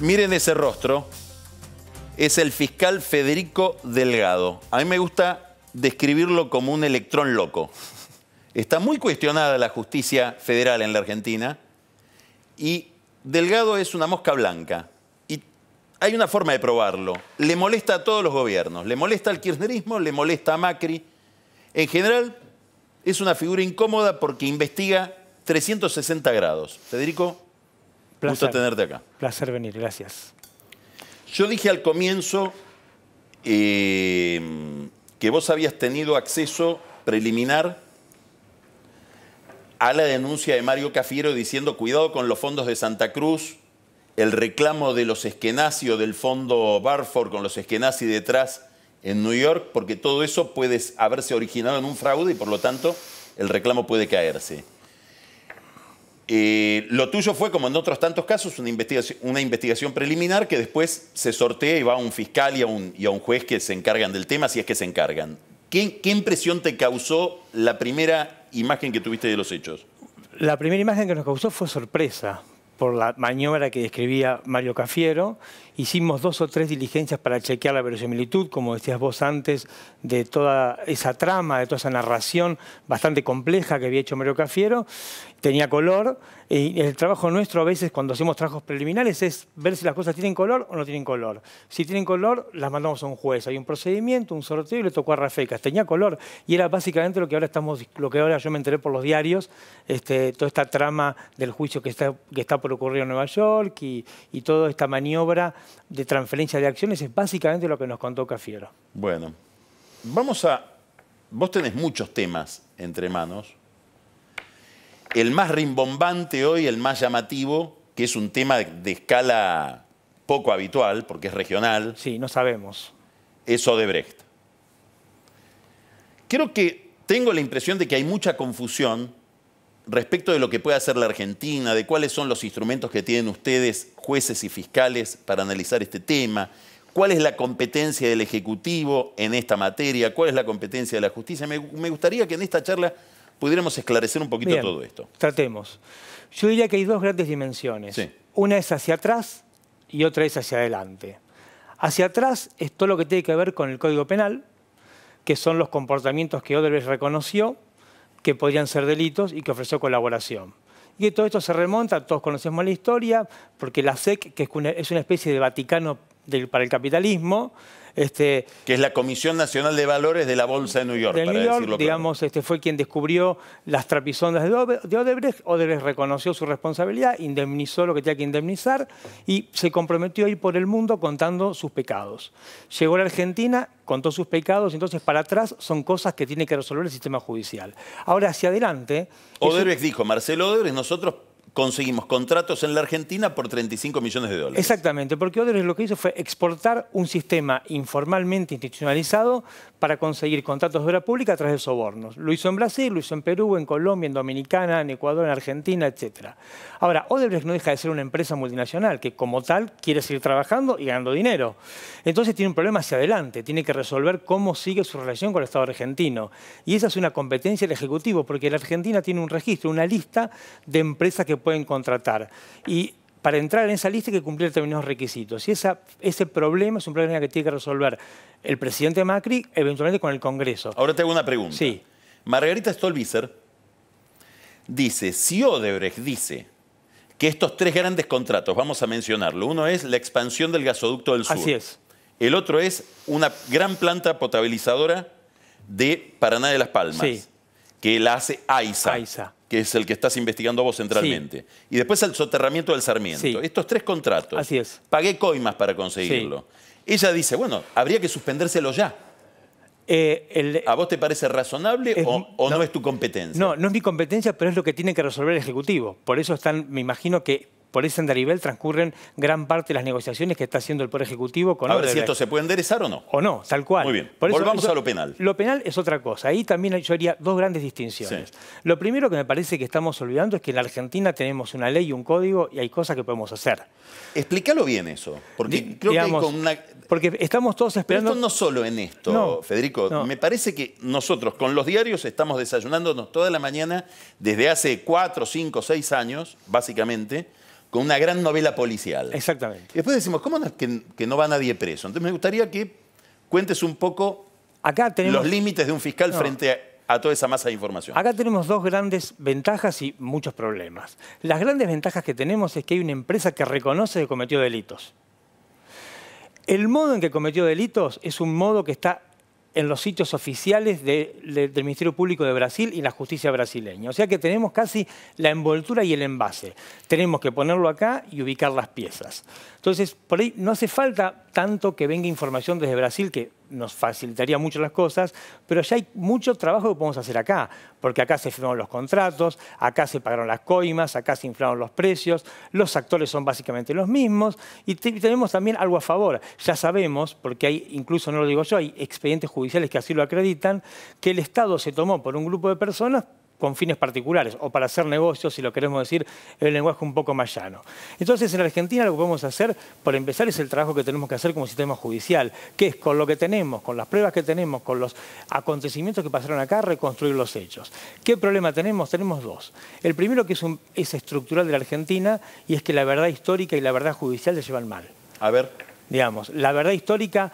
Miren ese rostro. Es el fiscal Federico Delgado. A mí me gusta describirlo como un electrón loco. Está muy cuestionada la justicia federal en la Argentina y Delgado es una mosca blanca. Y hay una forma de probarlo. Le molesta a todos los gobiernos. Le molesta al kirchnerismo, le molesta a Macri. En general, es una figura incómoda porque investiga 360 grados. Federico, Placer. gusto tenerte acá. Placer venir, gracias. Yo dije al comienzo eh, que vos habías tenido acceso preliminar a la denuncia de Mario Cafiero diciendo cuidado con los fondos de Santa Cruz, el reclamo de los Eskenazi o del fondo Barford con los Eskenazi detrás en New York, porque todo eso puede haberse originado en un fraude y por lo tanto el reclamo puede caerse. Eh, lo tuyo fue, como en otros tantos casos, una investigación, una investigación preliminar que después se sortea y va a un fiscal y a un, y a un juez que se encargan del tema, si es que se encargan. ¿Qué, ¿Qué impresión te causó la primera imagen que tuviste de los hechos? La primera imagen que nos causó fue sorpresa por la maniobra que describía Mario Cafiero. Hicimos dos o tres diligencias para chequear la verosimilitud, como decías vos antes, de toda esa trama, de toda esa narración bastante compleja que había hecho Mario Cafiero. Tenía color. El trabajo nuestro a veces cuando hacemos trabajos preliminares es ver si las cosas tienen color o no tienen color. Si tienen color, las mandamos a un juez. Hay un procedimiento, un sorteo y le tocó a Rafecas. Tenía color y era básicamente lo que ahora estamos, lo que ahora yo me enteré por los diarios, este, toda esta trama del juicio que está, que está por ocurrir en Nueva York y, y toda esta maniobra de transferencia de acciones es básicamente lo que nos contó Cafiero. Bueno, vamos a... Vos tenés muchos temas entre manos. El más rimbombante hoy, el más llamativo, que es un tema de, de escala poco habitual, porque es regional, Sí, no sabemos. es Odebrecht. Creo que tengo la impresión de que hay mucha confusión respecto de lo que puede hacer la Argentina, de cuáles son los instrumentos que tienen ustedes, jueces y fiscales, para analizar este tema, cuál es la competencia del Ejecutivo en esta materia, cuál es la competencia de la justicia. Me, me gustaría que en esta charla pudiéramos esclarecer un poquito Bien, todo esto. Tratemos. Yo diría que hay dos grandes dimensiones. Sí. Una es hacia atrás y otra es hacia adelante. Hacia atrás es todo lo que tiene que ver con el Código Penal, que son los comportamientos que Odebrecht reconoció que podrían ser delitos y que ofreció colaboración. Y todo esto se remonta, todos conocemos la historia, porque la SEC, que es una especie de Vaticano del- para el capitalismo, este, Que es la Comisión Nacional de Valores de la Bolsa de New York, de para New York, decirlo claro. digamos, este, fue quien descubrió las trapisondas de Odebrecht. Odebrecht reconoció su responsabilidad, indemnizó lo que tenía que indemnizar y se comprometió a ir por el mundo contando sus pecados. Llegó a la Argentina, contó sus pecados, entonces para atrás son cosas que tiene que resolver el sistema judicial. Ahora, hacia adelante... Odebrecht dijo, Marcelo Odebrecht, nosotros conseguimos contratos en la Argentina por 35 millones de dólares. Exactamente, porque Odebrecht lo que hizo fue exportar un sistema informalmente institucionalizado para conseguir contratos de obra pública a través de sobornos. Lo hizo en Brasil, lo hizo en Perú, en Colombia, en Dominicana, en Ecuador, en Argentina, etc. Ahora, Odebrecht no deja de ser una empresa multinacional que como tal quiere seguir trabajando y ganando dinero. Entonces tiene un problema hacia adelante, tiene que resolver cómo sigue su relación con el Estado argentino. Y esa es una competencia del Ejecutivo, porque la Argentina tiene un registro, una lista de empresas que pueden contratar. Y para entrar en esa lista hay que cumplir determinados requisitos. Y esa, ese problema es un problema que tiene que resolver el presidente Macri, eventualmente con el Congreso. Ahora te hago una pregunta. Sí. Margarita Stolbizer dice, si Odebrecht dice que estos tres grandes contratos, vamos a mencionarlo, uno es la expansión del gasoducto del sur. Así es. El otro es una gran planta potabilizadora de Paraná de las Palmas, Sí. Que la hace AISA, AISA. que es el que estás investigando vos centralmente. Y después el soterramiento del Sarmiento. Sí. Estos tres contratos. Así es. Pagué coimas para conseguirlo. Ella dice, bueno, habría que suspendérselo ya. Eh, el- ¿A vos te parece razonable Es- o, o no, no. es tu competencia? no, no es mi competencia, pero es lo que tiene que resolver el Ejecutivo. Por eso están, me imagino que por ese andarivel transcurren gran parte de las negociaciones que está haciendo el Poder Ejecutivo con A ver si esto se puede enderezar o no. O no, tal cual. Muy bien. Por eso- Volvamos eso- a lo penal. Lo penal es otra cosa. Ahí también yo haría dos grandes distinciones. Sí. Lo primero que me parece que estamos olvidando es que en la Argentina tenemos una ley y un código y hay cosas que podemos hacer. Explícalo bien eso, porque Di- creo digamos, que hay con una... Porque estamos todos Pero esperando... esto no solo en esto, No, Federico. no. Me parece que nosotros con los diarios estamos desayunándonos toda la mañana desde hace cuatro, cinco, seis años, básicamente, con una gran novela policial. Exactamente. Y después decimos, ¿cómo no, que, que no va nadie preso? Entonces me gustaría que cuentes un poco Acá tenemos, los límites de un fiscal No. frente a, a toda esa masa de información. acá tenemos dos grandes ventajas y muchos problemas. Las grandes ventajas que tenemos es que hay una empresa que reconoce que cometió delitos. El modo en que cometió delitos es un modo que está en los sitios oficiales de- de- del Ministerio Público de Brasil y la justicia brasileña. O sea que tenemos casi la envoltura y el envase. Tenemos que ponerlo acá y ubicar las piezas. Entonces, por ahí no hace falta tanto que venga información desde Brasil, que nos facilitaría mucho las cosas, pero ya hay mucho trabajo que podemos hacer acá, porque acá se firmaron los contratos, acá se pagaron las coimas, acá se inflaron los precios, los actores son básicamente los mismos y te- tenemos también algo a favor. Ya sabemos, porque hay, incluso no lo digo yo, hay expedientes judiciales que así lo acreditan, que el Estado se tomó por un grupo de personas con fines particulares o para hacer negocios, si lo queremos decir en el lenguaje un poco más llano. Entonces, en Argentina lo que podemos hacer, por empezar, es el trabajo que tenemos que hacer como sistema judicial, que es con lo que tenemos, con las pruebas que tenemos, con los acontecimientos que pasaron acá, reconstruir los hechos. ¿Qué problema tenemos? Tenemos dos. El primero, que es, un- es estructural de la Argentina, y es que la verdad histórica y la verdad judicial se llevan mal A ver, digamos. La verdad histórica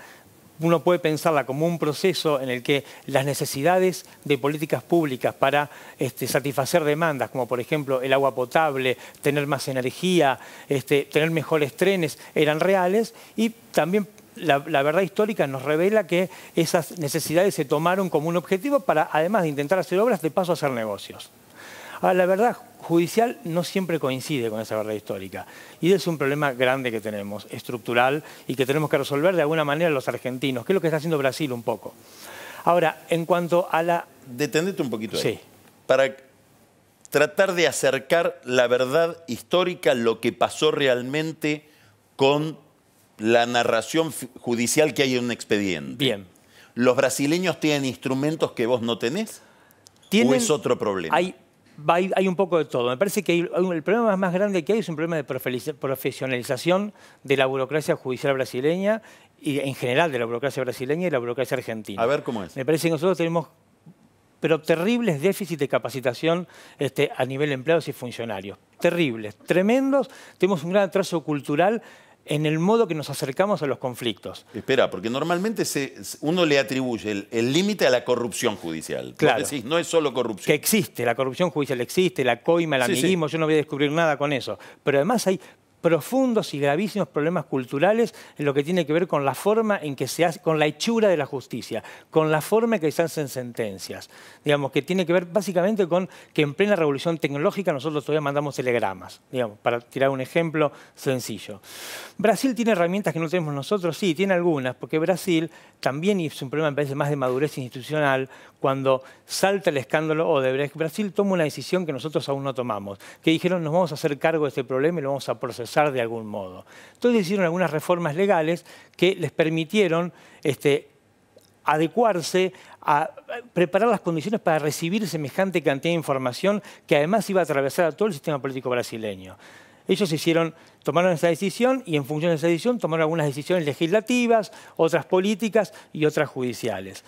uno puede pensarla como un proceso en el que las necesidades de políticas públicas para este, satisfacer demandas, como por ejemplo el agua potable, tener más energía, este, tener mejores trenes, eran reales y también la, la verdad histórica nos revela que esas necesidades se tomaron como un objetivo para, además de intentar hacer obras, de paso hacer negocios. Ahora, la verdad judicial no siempre coincide con esa verdad histórica. Y es un problema grande que tenemos, estructural, y que tenemos que resolver de alguna manera los argentinos, que es lo que está haciendo Brasil un poco. Ahora, en cuanto a la... detenete un poquito ahí. Sí. Para tratar de acercar la verdad histórica, lo que pasó realmente con la narración judicial que hay en un expediente. Bien. ¿Los brasileños tienen instrumentos que vos no tenés? ¿O es otro problema? Hay, hay, hay un poco de todo. Me parece que hay- el problema más grande que hay es un problema de profesionalización de la burocracia judicial brasileña y en general de la burocracia brasileña y la burocracia argentina. A ver cómo es. Me parece que nosotros tenemos pero terribles déficits de capacitación este, a nivel de empleados y funcionarios. Terribles, tremendos. Tenemos un gran atraso cultural en el modo que nos acercamos a los conflictos. Espera, porque normalmente se- uno le atribuye el- límite a la corrupción judicial. Claro. decís, no es solo que corrupción. existe, la corrupción judicial existe, la coima, el Sí, sí. amiguismo, yo no voy a descubrir nada con eso. Pero además hay profundos y gravísimos problemas culturales en lo que tiene que ver con la forma en que se hace, con la hechura de la justicia, con la forma en que se hacen sentencias. Digamos, que tiene que ver básicamente con que en plena revolución tecnológica nosotros todavía mandamos telegramas, digamos, para tirar un ejemplo sencillo. Brasil tiene herramientas que no tenemos nosotros, sí, tiene algunas, porque Brasil también es un problema, me parece, más de madurez institucional, cuando salta el escándalo Odebrecht, Brasil toma una decisión que nosotros aún no tomamos, que dijeron nos vamos a hacer cargo de este problema y lo vamos a procesar de algún modo. Entonces hicieron algunas reformas legales que les permitieron este, adecuarse a preparar las condiciones para recibir semejante cantidad de información que además iba a atravesar a todo el sistema político brasileño. Ellos hicieron, tomaron esa decisión y en función de esa decisión tomaron algunas decisiones legislativas, otras políticas y otras judiciales.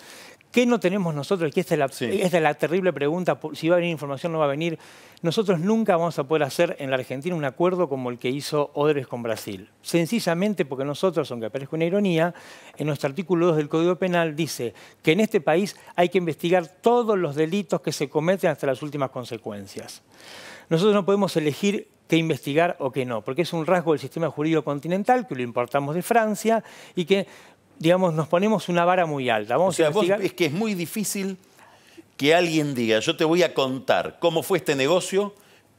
¿Qué no tenemos nosotros? Esta es la, Sí. esta es la terrible pregunta, si va a venir información o no va a venir. Nosotros nunca vamos a poder hacer en la Argentina un acuerdo como el que hizo Odebrecht con Brasil. Sencillamente porque nosotros, aunque parezca una ironía, en nuestro artículo 2 del Código Penal dice que en este país hay que investigar todos los delitos que se cometen hasta las últimas consecuencias. Nosotros no podemos elegir qué investigar o qué no, porque es un rasgo del sistema jurídico continental que lo importamos de Francia y que, digamos, nos ponemos una vara muy alta. O Vamos sea, a vos es que es muy difícil que alguien diga, yo te voy a contar cómo fue este negocio,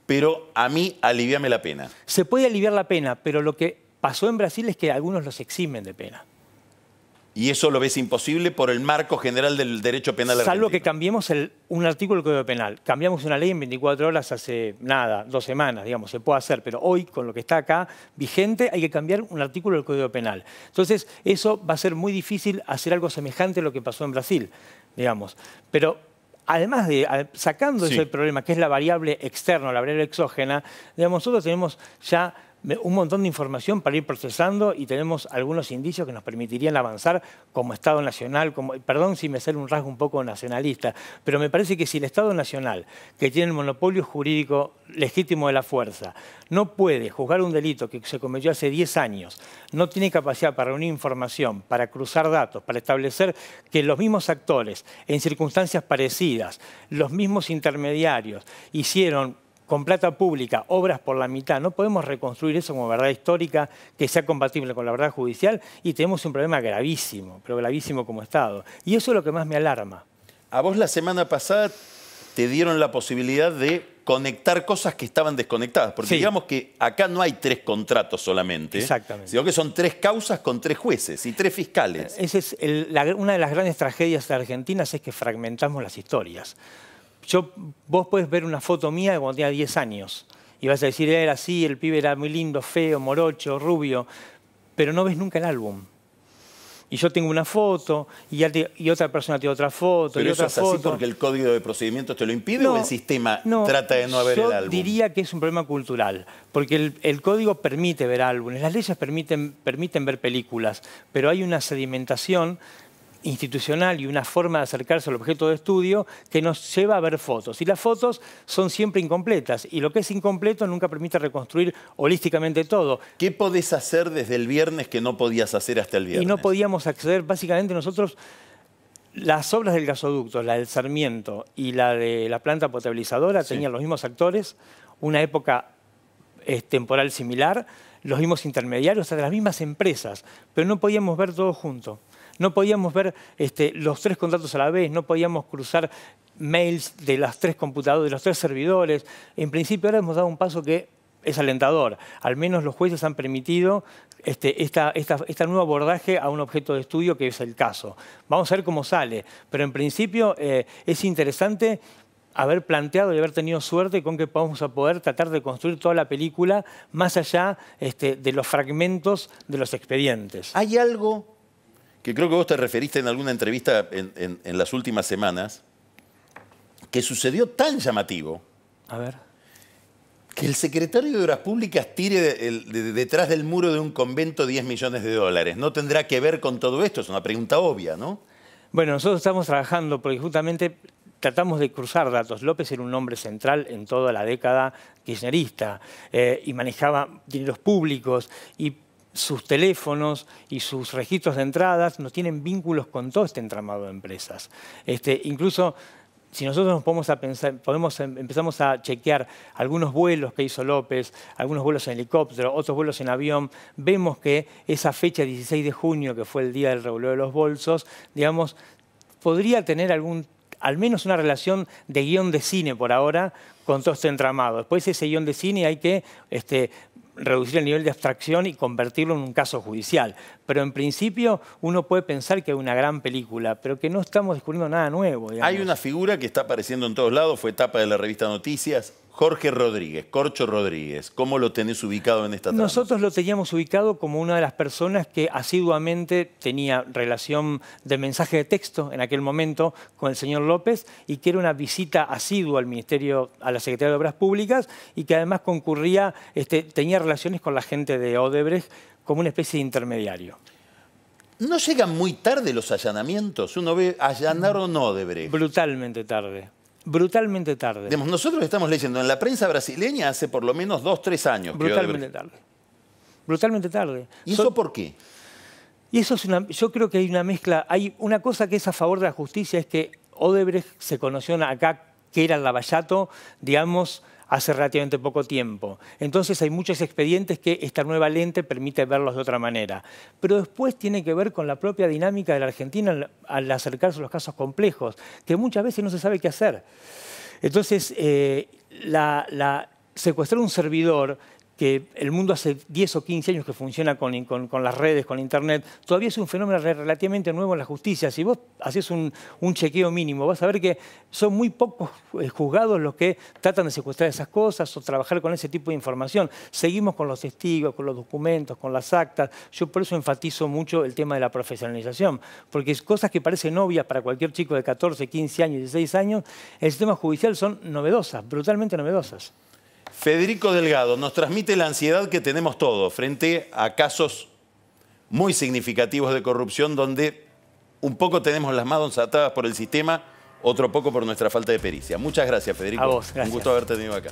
pero a mí aliviame la pena. Se puede aliviar la pena, pero lo que pasó en Brasil es que algunos los eximen de pena. Y eso lo ves imposible por el marco general del derecho penal Salvo que cambiemos el- un artículo del Código Penal. Cambiamos una ley en 24 horas hace nada, dos semanas, digamos, se puede hacer, pero hoy, con lo que está acá vigente, hay que cambiar un artículo del Código Penal. Entonces, eso va a ser muy difícil hacer algo semejante a lo que pasó en Brasil, digamos. Pero además de, sacando Sí. ese problema, que es la variable externa, la variable exógena, digamos, nosotros tenemos ya un montón de información para ir procesando y tenemos algunos indicios que nos permitirían avanzar como Estado Nacional, como, perdón si me sale un rasgo un poco nacionalista, pero me parece que si el Estado Nacional, que tiene el monopolio jurídico legítimo de la fuerza, no puede juzgar un delito que se cometió hace 10 años, no tiene capacidad para reunir información, para cruzar datos, para establecer que los mismos actores, en circunstancias parecidas, los mismos intermediarios, hicieron con plata pública, obras por la mitad, no podemos reconstruir eso como verdad histórica que sea compatible con la verdad judicial y tenemos un problema gravísimo, pero gravísimo como Estado. Y eso es lo que más me alarma. A vos la semana pasada te dieron la posibilidad de conectar cosas que estaban desconectadas, porque digamos que acá no hay tres contratos solamente, Exactamente. sino que son tres causas con tres jueces y tres fiscales. Esa es una de las grandes tragedias de Argentina es que fragmentamos las historias yo, vos puedes ver una foto mía de cuando tenía 10 años y vas a decir, era así, el pibe era muy lindo, feo, morocho, rubio, pero no ves nunca el álbum. Y yo tengo una foto y, otra persona tiene otra foto. ¿Pero y eso otra es así porque el código de procedimientos te lo impide o el sistema trata de no ver el álbum? diría que es un problema cultural, porque el, código permite ver álbumes, las leyes permiten, permiten ver películas, pero hay una sedimentación institucional y una forma de acercarse al objeto de estudio que nos lleva a ver fotos. Y las fotos son siempre incompletas y lo que es incompleto nunca permite reconstruir holísticamente todo. ¿Qué podés hacer desde el viernes que no podías hacer hasta el viernes? Y no podíamos acceder, básicamente nosotros, las obras del gasoducto, la del Sarmiento y la de la planta potabilizadora tenían los mismos actores, una época temporal similar, los mismos intermediarios, de las mismas empresas, pero no podíamos ver todo junto no podíamos ver este, los tres contratos a la vez, no podíamos cruzar mails de las tres computadoras, de los tres servidores. En principio ahora hemos dado un paso que es alentador. Al menos los jueces han permitido este, esta, nuevo abordaje a un objeto de estudio que es el caso. Vamos a ver cómo sale, pero en principio eh, es interesante haber planteado y haber tenido suerte con que vamos a poder tratar de construir toda la película más allá este, de los fragmentos de los expedientes. ¿Hay algo que creo que vos te referiste en alguna entrevista en, las últimas semanas, que sucedió tan llamativo. A ver. Que el secretario de Obras Públicas tire detrás del muro de un convento 10 millones de dólares. ¿No tendrá que ver con todo esto? Es una pregunta obvia, ¿no? Bueno, nosotros estamos trabajando porque justamente tratamos de cruzar datos. López era un hombre central en toda la década kirchnerista eh, y manejaba dineros públicos y sus teléfonos y sus registros de entradas no tienen vínculos con todo este entramado de empresas. Este, incluso si nosotros nos podemos a em, empezamos a chequear algunos vuelos que hizo López, algunos vuelos en helicóptero, otros vuelos en avión, vemos que esa fecha 16 de junio, que fue el día del revuelo de los bolsos, digamos, podría tener algún al menos una relación de guion de cine por ahora con todo este entramado. Después ese guion de cine hay que este, reducir el nivel de abstracción y convertirlo en un caso judicial. Pero en principio uno puede pensar que es una gran película, pero que no estamos descubriendo nada nuevo. Hay una figura que está apareciendo en todos lados, fue etapa de la revista Noticias, Jorge Rodríguez, Corcho Rodríguez, ¿cómo lo tenés ubicado en esta trama? Nosotros lo teníamos ubicado como una de las personas que asiduamente tenía relación de mensaje de texto en aquel momento con el señor López y que era una visita asidua al Ministerio, a la Secretaría de Obras Públicas y que además concurría, este, tenía relaciones con la gente de Odebrecht como una especie de intermediario. ¿No llegan muy tarde los allanamientos? Uno ve, ¿allanaron Odebrecht? Brutalmente tarde brutalmente tarde. nosotros estamos leyendo en la prensa brasileña hace por lo menos dos, tres años. Brutalmente tarde. Brutalmente tarde. ¿Y eso por qué? Y eso es una, yo creo que hay una mezcla, hay una cosa que es a favor de la justicia, es que Odebrecht se conoció acá que era el Lavallato, digamos, hace relativamente poco tiempo. Entonces hay muchos expedientes que esta nueva lente permite verlos de otra manera. Pero después tiene que ver con la propia dinámica de la Argentina al acercarse a los casos complejos, que muchas veces no se sabe qué hacer. Entonces, eh, la, secuestrar un servidor que el mundo hace 10 o 15 años que funciona con, las redes, con Internet, todavía es un fenómeno relativamente nuevo en la justicia. Si vos haces un, chequeo mínimo, vas a ver que son muy pocos eh, juzgados los que tratan de secuestrar esas cosas o trabajar con ese tipo de información. Seguimos con los testigos, con los documentos, con las actas. Yo por eso enfatizo mucho el tema de la profesionalización, porque cosas que parecen obvias para cualquier chico de 14, 15 años, 16 años, el sistema judicial son novedosas, brutalmente novedosas. Federico Delgado nos transmite la ansiedad que tenemos todos frente a casos muy significativos de corrupción donde un poco tenemos las manos atadas por el sistema, otro poco por nuestra falta de pericia. Muchas gracias, Federico. A vos, gracias. Un gusto haberte tenido acá.